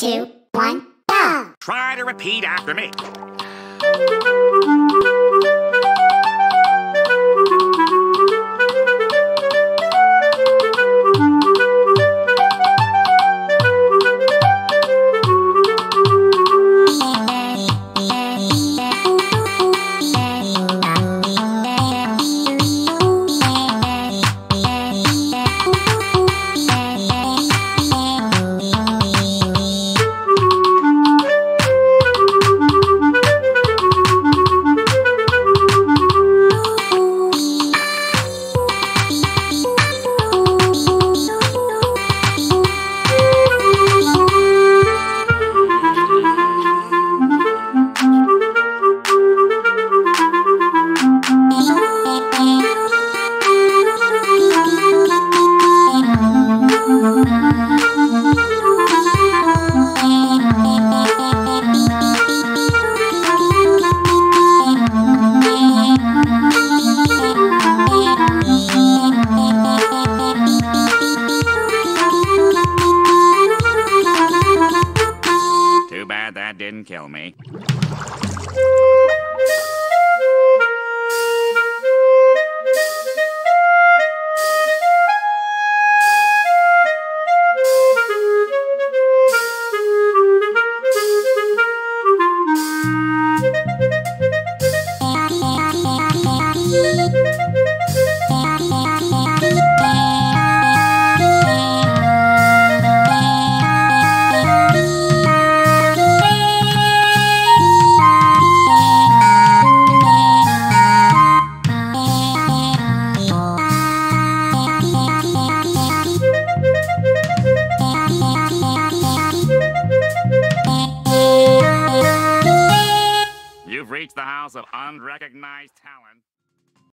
two, one, go! Try to repeat after me. Bad that didn't kill me. You've reached the house of unrecognized talent.